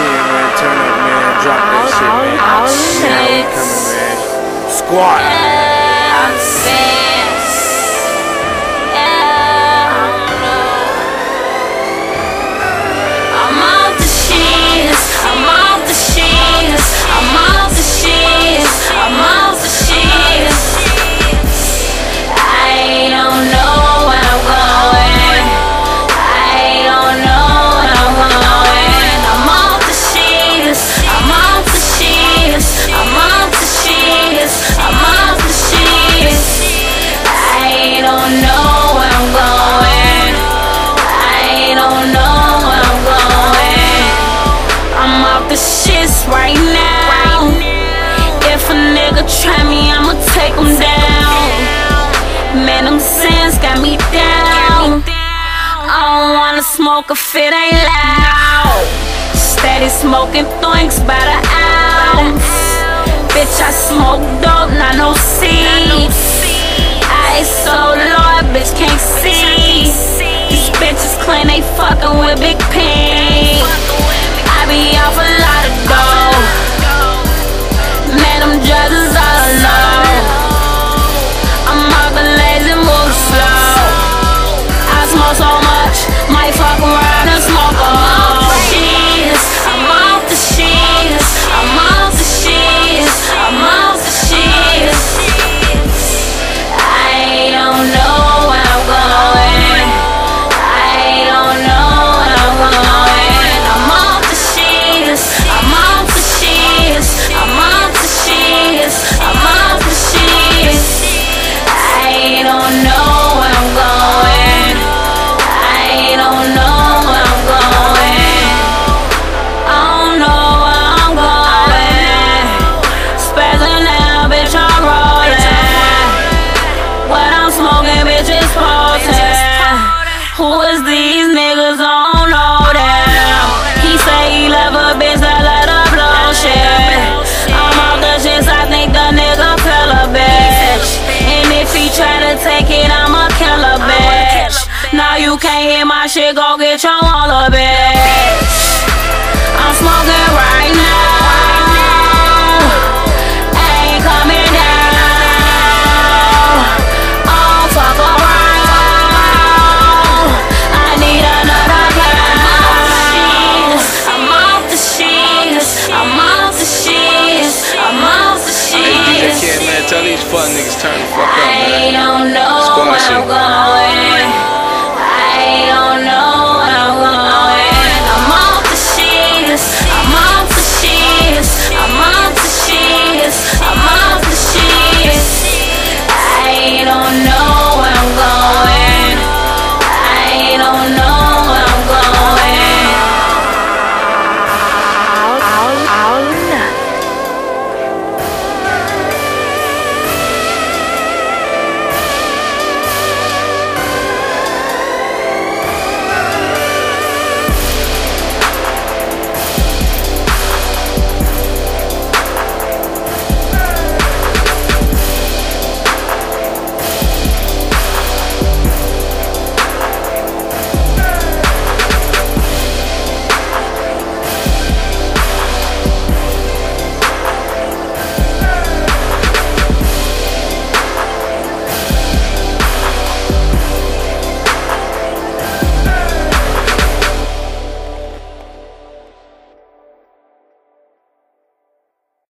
spin, man. Turn up, man. Drop that shit, man. You know how we coming, man. Squad. Right now. If a nigga try me, I'ma take him down. Man, them sins got me down. I don't wanna smoke if it ain't loud. Steady smoking things by the ounce. Bitch, I smoke dope, not no seeds. I so low, bitch can't see. These bitches claim they fucking with Big Pink. Who is these niggas on all that? He say he love a bitch that blow shit. I'm off the I think the nigga a bitch. And if he try to take it, I'ma kill a bitch. Now you can't my shit, go get your wallet bitch. I'm smoking right now. fuck niggas, turn the fuck up, man. Let's.